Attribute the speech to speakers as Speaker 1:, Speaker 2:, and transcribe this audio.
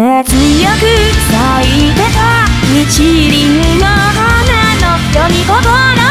Speaker 1: 熱よく咲いてた。一輪の花のよに心。